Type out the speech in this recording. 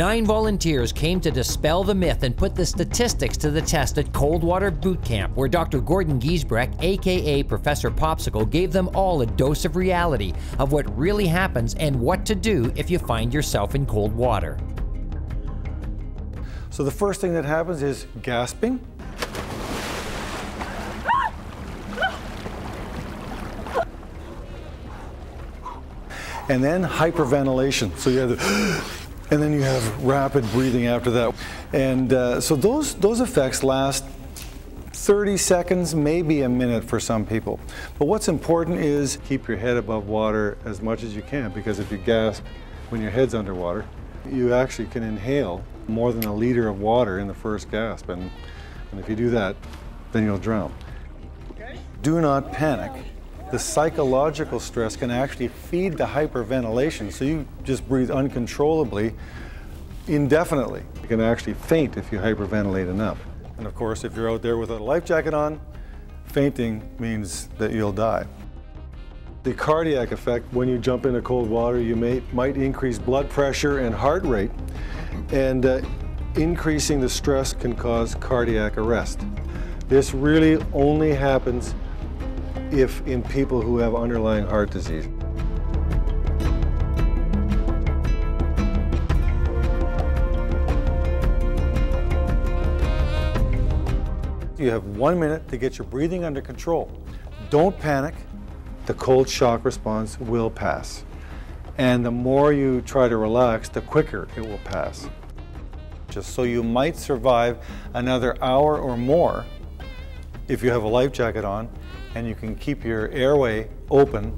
Nine volunteers came to dispel the myth and put the statistics to the test at Coldwater Boot Camp, where Dr. Gordon Giesbrecht, aka Professor Popsicle, gave them all a dose of reality of what really happens and what to do if you find yourself in cold water. So the first thing that happens is gasping. And then hyperventilation. So you have the, and then you have rapid breathing after that. And uh, so those, those effects last 30 seconds, maybe a minute for some people. But what's important is keep your head above water as much as you can because if you gasp when your head's underwater, you actually can inhale more than a liter of water in the first gasp. And, and if you do that, then you'll drown. Do not panic the psychological stress can actually feed the hyperventilation. So you just breathe uncontrollably, indefinitely. You can actually faint if you hyperventilate enough. And of course, if you're out there without a life jacket on, fainting means that you'll die. The cardiac effect, when you jump into cold water, you may, might increase blood pressure and heart rate. And uh, increasing the stress can cause cardiac arrest. This really only happens if in people who have underlying heart disease. You have one minute to get your breathing under control. Don't panic. The cold shock response will pass. And the more you try to relax, the quicker it will pass. Just so you might survive another hour or more if you have a life jacket on and you can keep your airway open